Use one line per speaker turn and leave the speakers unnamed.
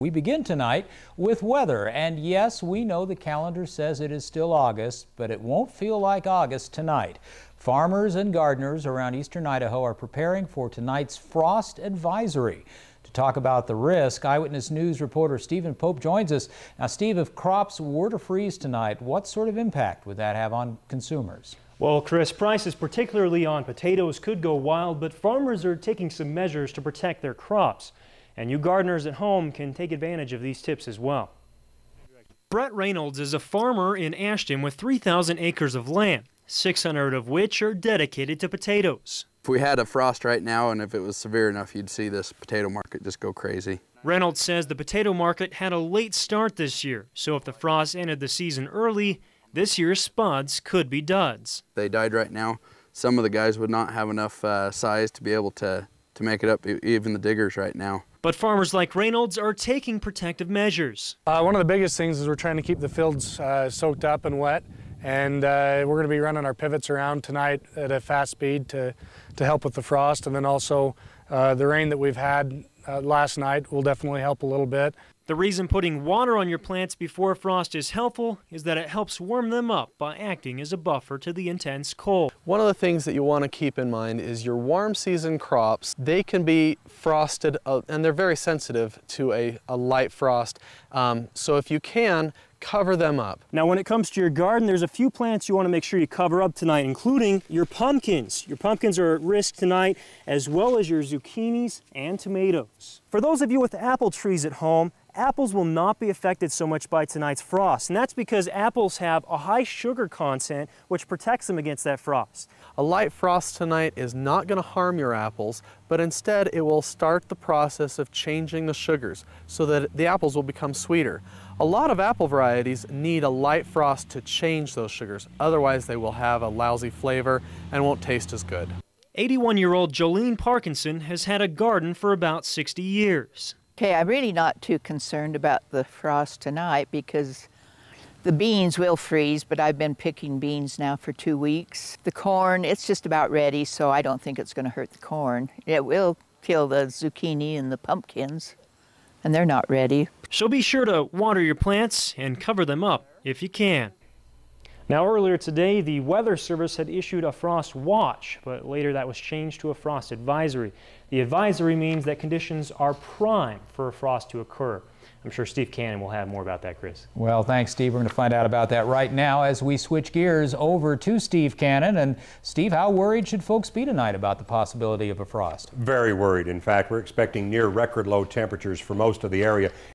We begin tonight with weather, and yes, we know the calendar says it is still August, but it won't feel like August tonight. Farmers and gardeners around eastern Idaho are preparing for tonight's frost advisory. To talk about the risk, Eyewitness News reporter Steven Pope joins us. Now, Steve, if crops were to freeze tonight, what sort of impact would that have on consumers?
Well, Chris, prices, particularly on potatoes, could go wild, but farmers are taking some measures to protect their crops. And you gardeners at home can take advantage of these tips as well. Brett Reynolds is a farmer in Ashton with 3,000 acres of land, 600 of which are dedicated to potatoes.
If we had a frost right now and if it was severe enough, you'd see this potato market just go crazy.
Reynolds says the potato market had a late start this year, so if the frost ended the season early, this year's spuds could be duds.
They died right now. Some of the guys would not have enough uh, size to be able to, to make it up, even the diggers right now.
But farmers like Reynolds are taking protective measures.
Uh, one of the biggest things is we're trying to keep the fields uh, soaked up and wet. And uh, we're going to be running our pivots around tonight at a fast speed to, to help with the frost. And then also uh, the rain that we've had uh, last night will definitely help a little bit.
The reason putting water on your plants before frost is helpful is that it helps warm them up by acting as a buffer to the intense cold.
One of the things that you want to keep in mind is your warm season crops, they can be frosted uh, and they're very sensitive to a, a light frost. Um, so if you can, cover them up.
Now when it comes to your garden, there's a few plants you want to make sure you cover up tonight, including your pumpkins. Your pumpkins are at risk tonight, as well as your zucchinis and tomatoes. For those of you with apple trees at home, apples will not be affected so much by tonight's frost, and that's because apples have a high sugar content which protects them against that frost.
A light frost tonight is not going to harm your apples, but instead it will start the process of changing the sugars so that the apples will become sweeter. A lot of apple varieties need a light frost to change those sugars, otherwise they will have a lousy flavor and won't taste as good.
81-year-old Jolene Parkinson has had a garden for about 60 years.
Okay, I'm really not too concerned about the frost tonight because the beans will freeze, but I've been picking beans now for two weeks. The corn, it's just about ready, so I don't think it's going to hurt the corn. It will kill the zucchini and the pumpkins, and they're not ready.
So be sure to water your plants and cover them up if you can. Now earlier today, the Weather Service had issued a frost watch, but later that was changed to a frost advisory. The advisory means that conditions are prime for a frost to occur. I'm sure Steve Cannon will have more about that, Chris.
Well, thanks, Steve. We're going to find out about that right now as we switch gears over to Steve Cannon. And Steve, how worried should folks be tonight about the possibility of a frost?
Very worried. In fact, we're expecting near record low temperatures for most of the area.